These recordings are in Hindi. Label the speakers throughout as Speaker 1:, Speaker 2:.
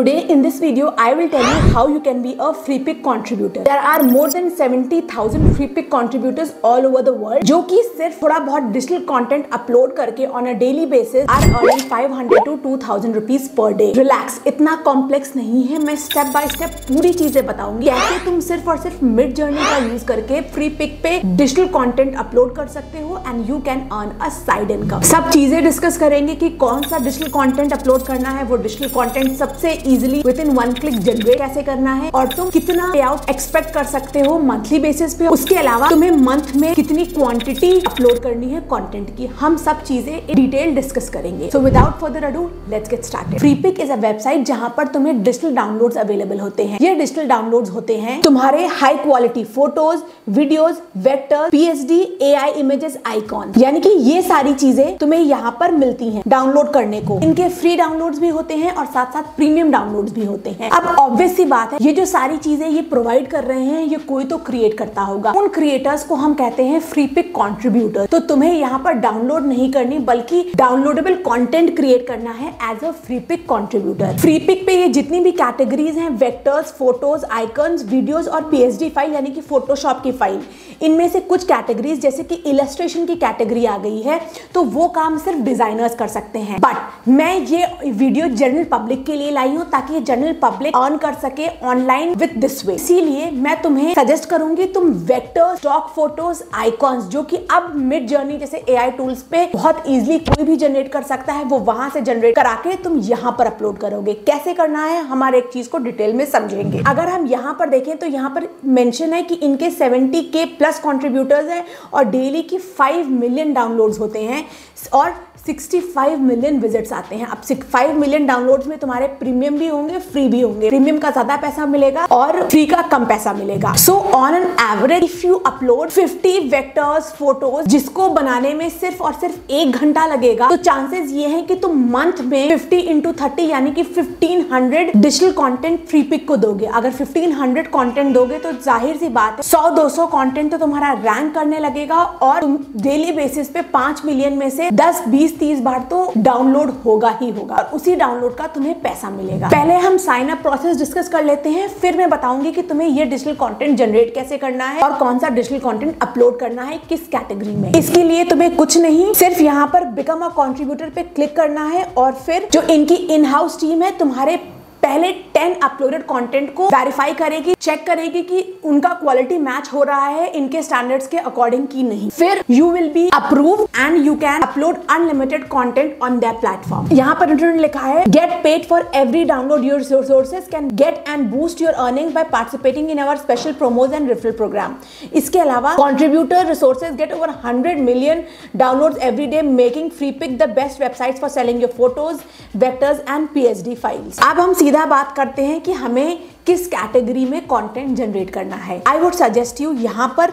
Speaker 1: Today in this video, I will tell you how you can be a FreePic contributor. There are more than 70,000 FreePic contributors all over the world जो कि सिर्फ़ थोड़ा बहुत डिजिटल कंटेंट अपलोड करके on a daily basis are earning 500 to 2000 rupees per day relax इतना कॉम्प्लेक्स नहीं है मैं स्टेप बाय स्टेप पूरी चीज़ें बताऊँगी। कैसे तुम सिर्फ़ और सिर्फ़ मिड जर्नी का यूज़ करके फ्री पिक पे डिजिटल कंटेंट अपलोड कर सकते हो and you can earn a side income सब चीज़ें डिस्कस करेंगे कि कौन सा डिजिटल कंटेंट अपलोड करना है वो डिजिटल कंटेंट सबसे easily within one click generate कैसे करना है? और तुम कितना पे आउट एक्सपेक्ट कर सकते हो मंथली बेसिस पे? उसके अलावा तुम्हें मंथ में कितनी क्वांटिटी अपलोड करनी है कंटेंट की? हम सब चीज़ें डिटेल डिस्कस करेंगे। So without further ado let's get started Freepik is a website जहाँ पर तुम्हें डिजिटल डाउनलोड्स अवेलेबल होते हैं। ये डिजिटल डाउनलोड्स होते हैं तुम्हारे high quality photos videos vector PHD AI images icon यानी कि ये सारी चीज़ें तुम्हें यहाँ पर मिलती हैं डाउनलोड करने को। इनके फ्री डाउनलोड्स भी होते हैं और साथ साथ प्रीमियम डाउनलोड्स भी होते हैं। अब ऑब्वियस सी बात है, ये जो सारी चीज़ें ये प्रोवाइड कर रहे हैं, ये कोई तो क्रिएट करता होगा। उन क्रिएटर्स को हम कहते हैं फ्री पिक कॉन्ट्रीब्यूटर तो तुम्हें यहाँ पर डाउनलोड नहीं करनी, बल्कि डाउनलोडेबल कॉन्टेंट क्रिएट करना है as a Freepik contributor Freepik पे ये जितनी भी कैटेगरीज हैं वेक्टर्स फ़ोटोज़ आइकन्स वीडियोज़ और पीएचडी फ़ाइल यानी कि फोटोशॉप की फ़ाइल इनमें से कुछ कैटेगरीज जैसे कि इलस्ट्रेशन की कैटेगरी आ गई है तो वो काम सिर्फ़ डिजाइनर्स कर सकते हैं। बट मैं ये वीडियो जनरल पब्लिक के लिए लाई हूँ, ताकि ये जनरल पब्लिक ऑन कर सके ऑनलाइन विद दिस वे इसीलिए मैं तुम्हें सजेस्ट करूँगी तुम वेक्टर स्टॉक फ़ोटोज़ आइकॉन्स जो कि अब मिड जर्नी जैसे एआई टूल्स पे बहुत इजिली कोई भी जनरेट कर सकता है, वो वहाँ से जनरेट करा के तुम यहाँ पर अपलोड करोगे। कैसे करना है, हमारे एक चीज़ को डिटेल में समझेंगे। अगर हम यहाँ पर देखें तो यहाँ पर मेंशन है कि इनके 70 के प्लस कंट्रीब्यूटर्स हैं और डेली की फाइव मिलियन डाउनलोड्स होते हैं और 65 मिलियन विजिट्स आते हैं। अब 5 मिलियन डाउनलोड्स में तुम्हारे प्रीमियम भी होंगे फ्री भी होंगे। प्रीमियम का ज़्यादा पैसा मिलेगा और फ्री का कम पैसा मिलेगा। So on an average if you upload 50 vectors photos जिसको बनाने में सिर्फ़ और सिर्फ़ एक घंटा लगेगा तो चांसेस ये हैं कि तुम मंथ में 50 इंटू थर्टी यानी कि 1500 डिजिटल कंटेंट फ्री पिक को दोगे। अगर 1500 कंटेंट दोगे तो ज़ाहिर सी बात है 100 200 कंटेंट तो तुम्हारा रैंक करने लगेगा और तुम डेली बेसिस पे 5 मिलियन में से 10 20 तीस बार तो डाउनलोड होगा ही होगा और उसी डाउनलोड का तुम्हें पैसा मिलेगा। पहले हम साइन अप प्रोसेस डिस्कस कर लेते हैं, फिर मैं बताऊँगी कि तुम्हें ये डिजिटल कंटेंट जनरेट कैसे करना है और कौन सा डिजिटल कंटेंट अपलोड करना है, किस कैटेगरी में। इसके लिए तुम्हें कुछ नहीं, सिर्फ़ यहाँ पर बिकम अ कॉन्ट्रीब्यूटर पे क्लिक करना है और फिर जो इनकी इन हाउस टीम है, तुम्हारे पहले 10 अपलोडेड कंटेंट को वेरीफाई करेगी चेक करेगी कि उनका क्वालिटी मैच हो रहा है, इनके स्टैंडर्ड्स के अकॉर्डिंग की नहीं। फिर you will be approve and you can upload unlimited content on that platform यहाँ पर उन्होंने लिखा है get paid for every download your sources can get and boost your earning by participating in our special promos and referral program इसके अलावा contributor resources get over hundred million download every day making Freepik the best website for selling your photos vectors and PHD files अब हम सीधा बात करते हैं कि हमें किस कैटेगरी में कंटेंट जनरेट करना है। आई वुड सजेस्ट यू यहाँ पर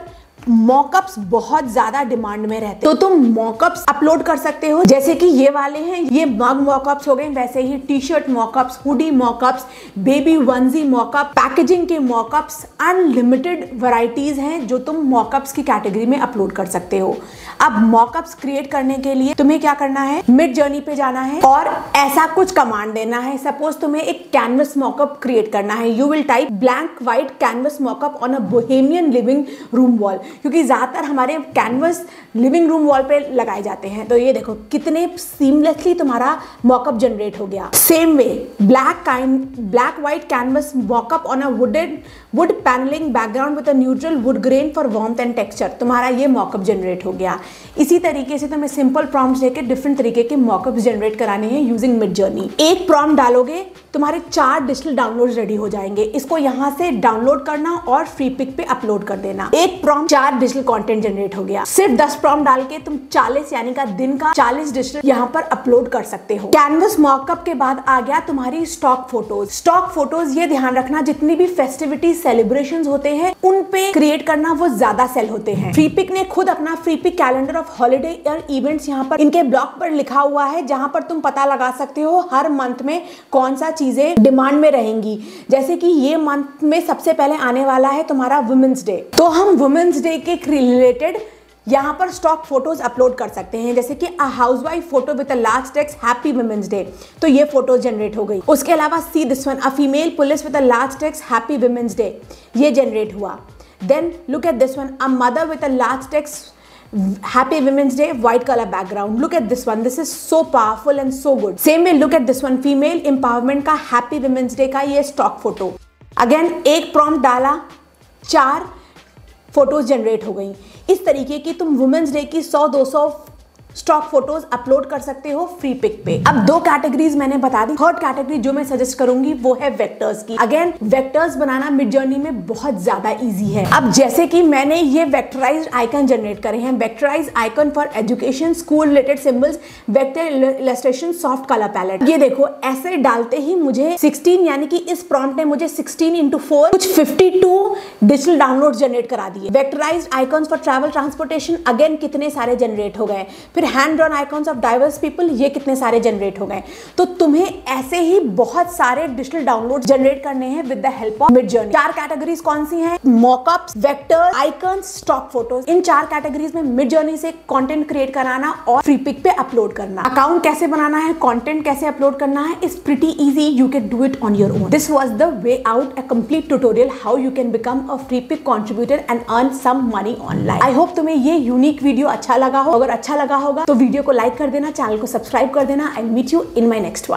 Speaker 1: मॉकअप्स बहुत ज़्यादा डिमांड में रहते तो तुम मॉकअप्स अपलोड कर सकते हो। जैसे कि ये वाले हैं, ये मग मॉकअप्स हो गए, वैसे ही T shirt mockups hoodie mockups baby onesie mockup packaging के मॉकअप्स अनलिमिटेड वराइटीज हैं जो तुम मॉकअप्स की कैटेगरी में अपलोड कर सकते हो। अब मॉकअप्स क्रिएट करने के लिए तुम्हें क्या करना है? मिड जर्नी पे जाना है और ऐसा कुछ कमांड देना है। सपोज़ तुम्हें एक कैनवस मॉकअप क्रिएट करना है। You will type blank white canvas mockup on a bohemian living room wall क्योंकि ज़्यादातर हमारे कैनवस लिविंग रूम वॉल पे लगाए जाते हैं। तो ये देखो, कितने सीमलेसली तुम्हारा मॉकअप जनरेट हो गया। Same way black kind black white canvas mockup on a wooded wood panelling background with a neutral wood grain for warmth and texture तुम्हारा ये मॉकअप जनरेट हो गया। इसी तरीके से तुम्हें सिंपल प्रॉम्प्ट लेके डिफरेंट तरीके के मॉकअप्स जनरेट कराने हैं यूजिंग मिड जर्नी एक प्रॉम्प्ट डालोगे, तुम्हारे चार डिजिटल डाउनलोड रेडी हो जाएँगे। इसको यहाँ से डाउनलोड करना और फ्री पिक पे अपलोड कर देना। एक प्रॉम्प्ट चार डिजिटल कंटेंट जनरेट हो गया। सिर्फ़ दस प्रॉम्प्ट डाल के तुम 40 यानी का दिन का 40 डिजिटल यहाँ पर अपलोड कर सकते हो। कैनवस मॉकअप के बाद आ गया तुम्हारी स्टॉक फ़ोटोज़ स्टॉक फ़ोटोज़ ये ध्यान रखना, जितनी भी फेस्टिविटी सेलिब्रेशन होते हैं, उन पे क्रिएट करना वो ज़्यादा सेल होते हैं। फ्री पिक ने खुद अपना Freepik calendar of holiday और इवेंट्स यहाँ पर इनके ब्लॉग पर लिखा हुआ है, जहाँ पर तुम पता लगा सकते हो हर मंथ में कौन सा चीज़ें डिमांड में रहेंगी। जैसे कि ये मंथ में सबसे पहले आने वाला है तुम्हारा वुमेन्स डे तो हम वुमेन्स डे दूसरे के रिलेटेड यहाँ पर स्टॉक फ़ोटोज़ अपलोड कर सकते हैं। जैसे कि a housewife photo with last text happy women's day तो ये फ़ोटो जनरेट हो गई। उसके अलावा see this one a female police with last text happy women's day ये जनरेट हुआ। Then look at this one a mother with a last text happy women's day white colour background look at this one this is so powerful and so good same way look at this one female empowerment का हैप्पी वुमेंस डे का ये स्टॉक फ़ोटो अगेन एक प्रॉम्प्ट डाला, चार फ़ोटोज़ जनरेट हो गई। इस तरीके की तुम वुमेंस डे की 100 200 स्टॉक फ़ोटोज़ अपलोड कर सकते हो फ्री पिक पे। अब दो कैटेगरीज मैंने बता दी। थर्ड कैटेगरी जो मैं सजेस्ट करूँगी, वो है वेक्टर्स की। अगेन वेक्टर्स बनाना मिड जर्नी में बहुत ज़्यादा इजी है। अब जैसे कि मैंने ये वेक्टराइज आइकन जनरेट करे हैं। Vectorize icon for education school related symbols vector illustration soft colour palette ये देखो, ऐसे डालते ही मुझे 16 यानी कि इस प्रॉम्प्ट ने मुझे 16 इंटू फोर कुछ 52 डिजिटल डाउनलोड जनरेट करा दिए। Vectorize icon for travel transportation again कितने सारे जनरेट हो गए। फिर hand drawn icons of diverse people ये कितने सारे जनरेट हो गए। तो तुम्हें ऐसे ही बहुत सारे डिजिटल डाउनलोड जनरेट करने हैं with the help of Midjourney चार कैटेगरीज कौन सी हैं? Mockups vector icon stock photos इन चार कैटेगरीज में मिड जर्नी से कंटेंट क्रिएट कराना और फ्री पिक पे अपलोड करना। अकाउंट कैसे बनाना है? कंटेंट कैसे अपलोड करना है? Is pretty easy you can do it on your own this was the way out a complete tutorial how you can become a Freepik contributor and earn some money online I hope तुम्हें ये यूनिक वीडियो अच्छा लगा हो। अगर अच्छा लगा होगा। तो वीडियो को लाइक कर देना, चैनल को सब्सक्राइब कर देना and meet you in my next one